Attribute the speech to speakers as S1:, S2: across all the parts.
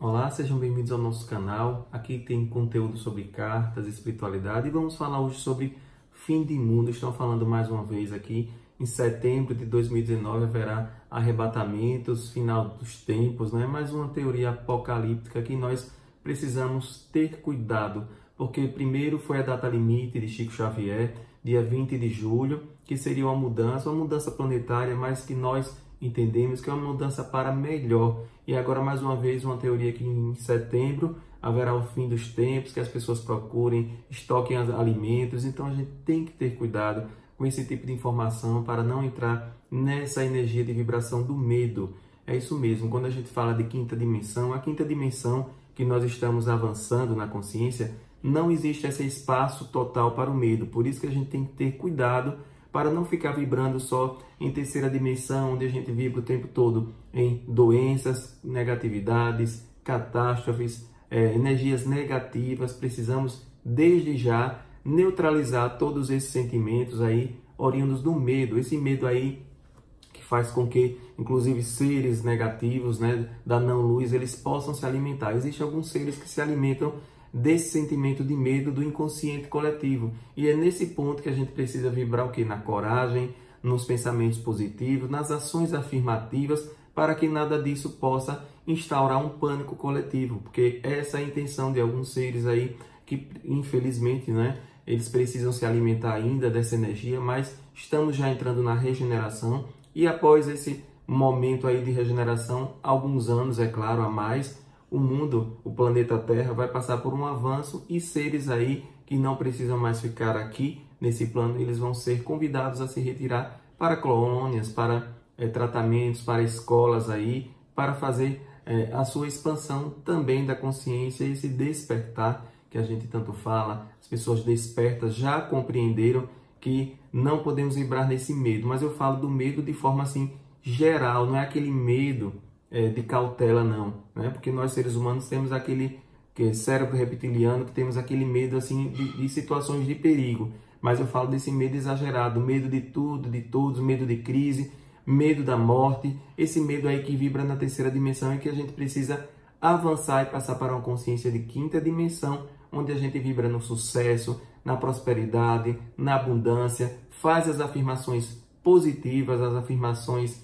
S1: Olá, sejam bem-vindos ao nosso canal. Aqui tem conteúdo sobre cartas, espiritualidade e vamos falar hoje sobre fim de mundo. Estão falando mais uma vez aqui. Em setembro de 2019 haverá arrebatamentos, final dos tempos, né? Mais uma teoria apocalíptica que nós precisamos ter cuidado, porque primeiro foi a data limite de Chico Xavier, dia 20 de julho, que seria uma mudança, uma mudança planetária, mas que nós entendemos que é uma mudança para melhor. E agora, mais uma vez, uma teoria que em setembro haverá o fim dos tempos, que as pessoas procurem, estoquem alimentos. Então, a gente tem que ter cuidado com esse tipo de informação para não entrar nessa energia de vibração do medo. É isso mesmo, quando a gente fala de quinta dimensão, a quinta dimensão que nós estamos avançando na consciência, não existe esse espaço total para o medo. Por isso que a gente tem que ter cuidado para não ficar vibrando só em terceira dimensão, onde a gente vibra o tempo todo em doenças, negatividades, catástrofes, é, energias negativas. Precisamos, desde já, neutralizar todos esses sentimentos aí oriundos do medo. Esse medo aí que faz com que, inclusive, seres negativos, né, da não-luz, eles possam se alimentar. Existem alguns seres que se alimentam desse sentimento de medo do inconsciente coletivo. E é nesse ponto que a gente precisa vibrar o que? Na coragem, nos pensamentos positivos, nas ações afirmativas, para que nada disso possa instaurar um pânico coletivo, porque essa é a intenção de alguns seres aí que infelizmente, né, eles precisam se alimentar ainda dessa energia, mas estamos já entrando na regeneração e após esse momento aí de regeneração, alguns anos, é claro, a mais, o mundo, o planeta Terra, vai passar por um avanço e seres aí que não precisam mais ficar aqui nesse plano, eles vão ser convidados a se retirar para colônias, para é, tratamentos, para escolas aí, para fazer é, a sua expansão também da consciência, esse despertar que a gente tanto fala. As pessoas despertas já compreenderam que não podemos vibrar nesse medo, mas eu falo do medo de forma assim geral, não é aquele medo é, de cautela, não. Né? Porque nós, seres humanos, temos aquele que é cérebro reptiliano, que temos aquele medo assim de, de, situações de perigo. Mas eu falo desse medo exagerado, medo de tudo, de todos, medo de crise, medo da morte, esse medo aí que vibra na terceira dimensão e que a gente precisa avançar e passar para uma consciência de quinta dimensão, onde a gente vibra no sucesso, na prosperidade, na abundância, faz as afirmações positivas, as afirmações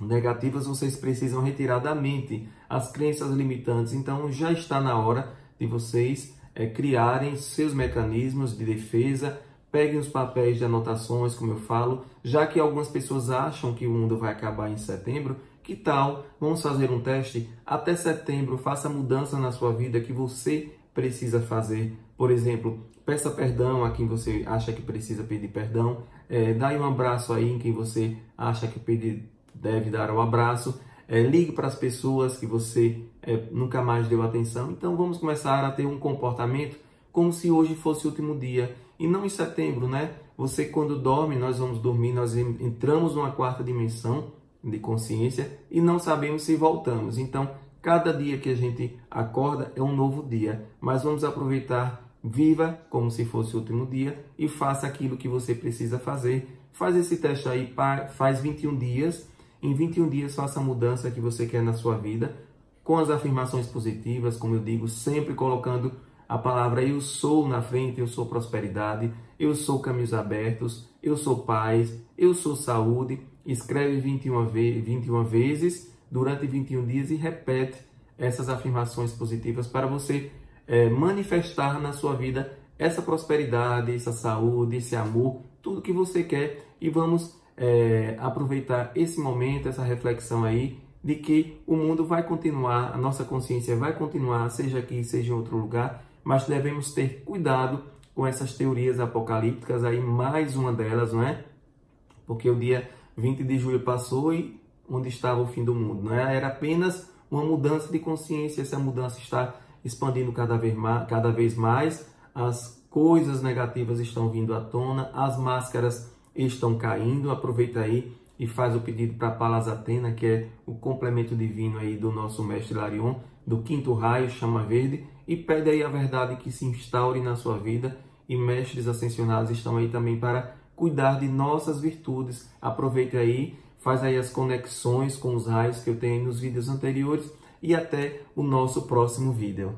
S1: negativas, vocês precisam retirar da mente as crenças limitantes. Então já está na hora de vocês é, criarem seus mecanismos de defesa. Peguem os papéis de anotações, como eu falo, já que algumas pessoas acham que o mundo vai acabar em setembro. Que tal? Vamos fazer um teste? Até setembro, faça mudança na sua vida que você precisa fazer. Por exemplo, peça perdão a quem você acha que precisa pedir perdão. É, dá um abraço aí em quem você acha que pedir deve dar um abraço, é, ligue para as pessoas que você é, nunca mais deu atenção. Então vamos começar a ter um comportamento como se hoje fosse o último dia e não em setembro, né? Você quando dorme, nós vamos dormir, nós entramos numa quarta dimensão de consciência e não sabemos se voltamos. Então, cada dia que a gente acorda é um novo dia, mas vamos aproveitar, viva como se fosse o último dia e faça aquilo que você precisa fazer. Faz esse teste aí, faz 21 dias em 21 dias, faça a mudança que você quer na sua vida, com as afirmações positivas, como eu digo, sempre colocando a palavra eu sou na frente, eu sou prosperidade, eu sou caminhos abertos, eu sou paz, eu sou saúde. Escreve 21, ve 21 vezes durante 21 dias e repete essas afirmações positivas para você é, manifestar na sua vida essa prosperidade, essa saúde, esse amor, tudo que você quer e vamos é, aproveitar esse momento, essa reflexão aí, de que o mundo vai continuar, a nossa consciência vai continuar, seja aqui, seja em outro lugar, mas devemos ter cuidado com essas teorias apocalípticas aí, mais uma delas, não é? Porque o dia 20 de julho passou e onde estava o fim do mundo, não é? Era apenas uma mudança de consciência, essa mudança está expandindo cada vez mais, cada vez mais as coisas negativas estão vindo à tona, as máscaras estão caindo. Aproveita aí e faz o pedido para Palas Atena, que é o complemento divino aí do nosso mestre Larion, do quinto raio, chama verde, e pede aí a verdade que se instaure na sua vida. E mestres ascensionados estão aí também para cuidar de nossas virtudes. Aproveita aí, faz aí as conexões com os raios que eu tenho nos vídeos anteriores e até o nosso próximo vídeo.